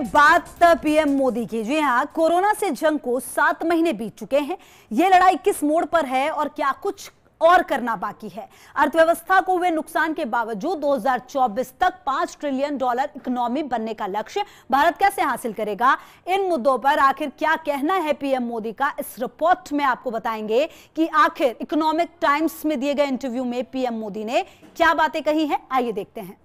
बात पीएम मोदी की। जी हाँ कोरोना से जंग को सात महीने बीत चुके हैं। ये लड़ाई किस मोड़ पर है और क्या कुछ और करना बाकी है? अर्थव्यवस्था को हुए नुकसान के बावजूद 2024 तक पाँच ट्रिलियन डॉलर इकोनॉमी बनने का लक्ष्य भारत कैसे हासिल करेगा? इन मुद्दों पर आखिर क्या कहना है पीएम मोदी का? इस रिपोर्ट में आपको बताएँगे कि आखिर इकोनॉमिक टाइम्स में दिए गए इंटरव्यू में पीएम मोदी ने क्या बातें कही है। आइए देखते हैं।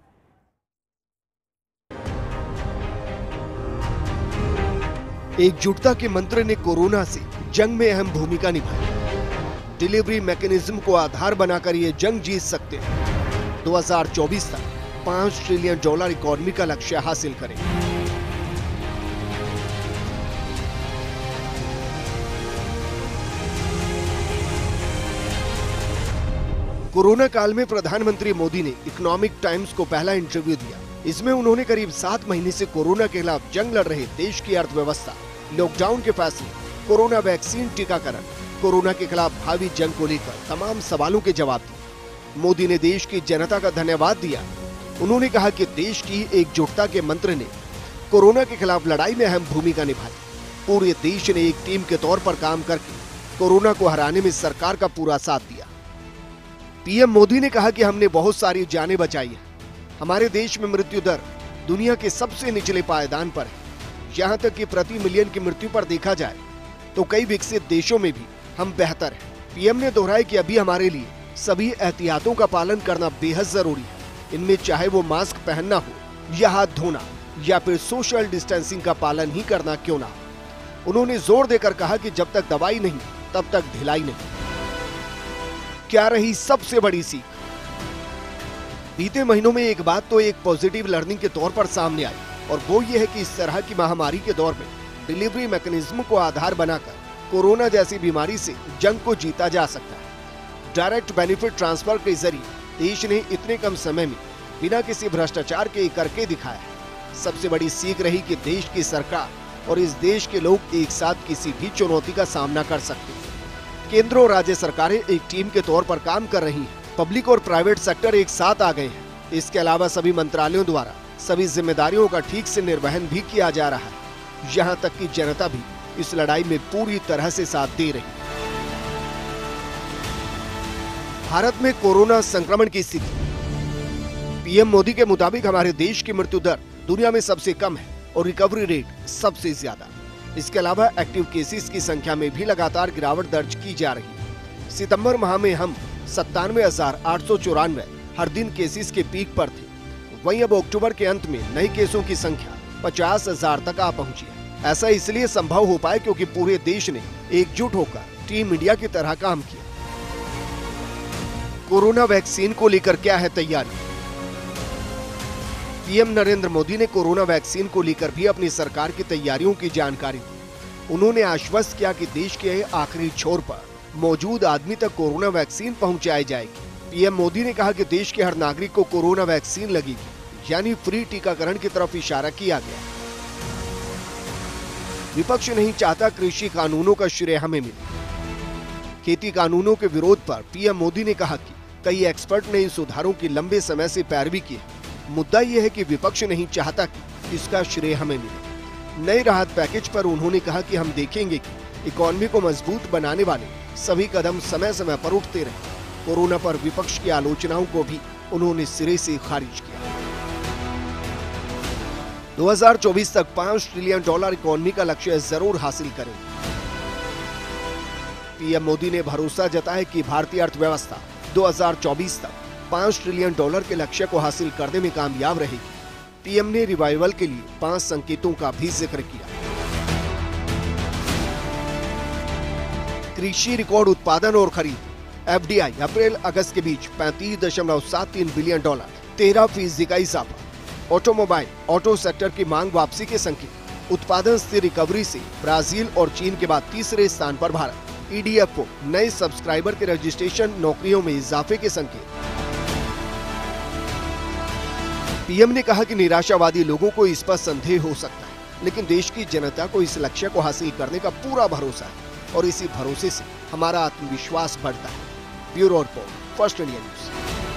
एकजुटता के मंत्र ने कोरोना से जंग में अहम भूमिका निभाई। डिलीवरी मैकेनिज्म को आधार बनाकर ये जंग जीत सकते हैं। 2024 तक 5 ट्रिलियन डॉलर इकोनॉमी का लक्ष्य हासिल करें। कोरोना काल में प्रधानमंत्री मोदी ने इकोनॉमिक टाइम्स को पहला इंटरव्यू दिया। इसमें उन्होंने करीब सात महीने से कोरोना के खिलाफ जंग लड़ रहे देश की अर्थव्यवस्था लॉकडाउन के फैसले, कोरोना वैक्सीन टीकाकरण, कोरोना के खिलाफ भावी जंग को लेकर तमाम सवालों के जवाब दिए। मोदी ने देश की जनता का धन्यवाद दिया। उन्होंने कहा कि देश की एकजुटता के मंत्र ने कोरोना के खिलाफ लड़ाई में अहम भूमिका निभाई। पूरे देश ने एक टीम के तौर पर काम करके कोरोना को हराने में सरकार का पूरा साथ दिया। पीएम मोदी ने कहा कि हमने बहुत सारी जानें बचाई हैं। हमारे देश में मृत्यु दर दुनिया के सबसे निचले पायदान पर है। यहाँ तक कि प्रति मिलियन की मृत्यु पर देखा जाए तो कई विकसित देशों में भी हम बेहतर हैं। पीएम ने दोहराया कि अभी हमारे लिए सभी एहतियातों का पालन करना बेहद ज़रूरी है। इनमें चाहे वो मास्क पहनना हो, या हाथ धोना, या फिर सोशल डिस्टेंसिंग का पालन ही करना क्यों ना उन्होंने ज़ोर देकर कहा कि जब तक दवाई नहीं, तब तक ढिलाई नहीं। क्या रही सबसे बड़ी सीख? बीते महीनों में एक बात तो एक पॉजिटिव लर्निंग के तौर पर सामने आई, और वो ये है कि इस तरह की महामारी के दौर में डिलीवरी मैकेनिज्म को आधार बनाकर कोरोना जैसी बीमारी से जंग को जीता जा सकता है। डायरेक्ट बेनिफिट ट्रांसफ़र के ज़रिए देश ने इतने कम समय में बिना किसी भ्रष्टाचार के करके दिखाया है। सबसे बड़ी सीख रही कि देश की सरकार और इस देश के लोग एक साथ किसी भी चुनौती का सामना कर सकते हैं। केंद्र और राज्य सरकारें एक टीम के तौर पर काम कर रही हैं। पब्लिक और प्राइवेट सेक्टर एक साथ आ गए हैं। इसके अलावा सभी मंत्रालयों द्वारा सभी जिम्मेदारियों का ठीक से निर्वहन भी किया जा रहा है। यहाँ तक कि जनता भी इस लड़ाई में पूरी तरह से साथ दे रही भारत में कोरोना संक्रमण की स्थिति। पीएम मोदी के मुताबिक हमारे देश की मृत्यु दर दुनिया में सबसे कम है और रिकवरी रेट सबसे ज़्यादा। इसके अलावा एक्टिव केसेस की संख्या में भी लगातार गिरावट दर्ज की जा रही सितंबर माह में हम सत्तानवे हज़ार आठ सौ चौरानवे हर दिन केसेस के पीक पर थे। वहीं अब अक्टूबर के अंत में नए केसों की संख्या पचास हज़ार तक आ पहुँची है। ऐसा इसलिए संभव हो पाए क्योंकि पूरे देश ने एकजुट होकर टीम इंडिया की तरह काम किया। कोरोना वैक्सीन को लेकर क्या है तैयारी? पीएम नरेंद्र मोदी ने कोरोना वैक्सीन को लेकर भी अपनी सरकार की तैयारियों की जानकारी दी। उन्होंने आश्वस्त किया कि देश के आखिरी छोर पर मौजूद आदमी तक कोरोना वैक्सीन पहुंचाई जाएगी। पीएम मोदी ने कहा कि देश के हर नागरिक को कोरोना वैक्सीन लगेगी, यानी फ्री टीकाकरण की तरफ़ इशारा किया गया। विपक्ष नहीं चाहता कृषि कानूनों का श्रेय हमें मिले। खेती कानूनों के विरोध पर पीएम मोदी ने कहा कि कई एक्सपर्ट ने इन सुधारों की लंबे समय से पैरवी की है। मुद्दा यह है कि विपक्ष नहीं चाहता कि इसका श्रेय हमें मिले। नए राहत पैकेज पर उन्होंने कहा कि हम देखेंगे कि इकोनॉमी को मज़बूत बनाने वाले सभी कदम समय समय पर उठते रहे। कोरोना पर विपक्ष की आलोचनाओं को भी उन्होंने सिरे से खारिज किया। 2024 तक पाँच ट्रिलियन डॉलर इकोनॉमी का लक्ष्य ज़रूर हासिल करें। पीएम मोदी ने भरोसा जताया कि भारतीय अर्थव्यवस्था 2024 तक पाँच ट्रिलियन डॉलर के लक्ष्य को हासिल करने में कामयाब रहेगी। पीएम ने रिवाइवल के लिए पाँच संकेतों का भी ज़िक्र किया। कृषि रिकॉर्ड उत्पादन और खरीद, एफडीआई, अप्रैल अगस्त के बीच पैंतीस दशमलव सात तीन बिलियन डॉलर, तेरह फ़ीसदी का इजाफा। ऑटोमोबाइल, ऑटो सेक्टर की मांग वापसी के संकेत, उत्पादन स्थिर रिकवरी से ब्राज़ील और चीन के बाद तीसरे स्थान पर भारत। ईडीएफ को नए सब्सक्राइबर के रजिस्ट्रेशन नौकरियों में इजाफे के संकेत। पीएम ने कहा कि निराशावादी लोगों को इस पर संदेह हो सकता है, लेकिन देश की जनता को इस लक्ष्य को हासिल करने का पूरा भरोसा है और इसी भरोसे से हमारा आत्मविश्वास बढ़ता है। Bureau report, first India news.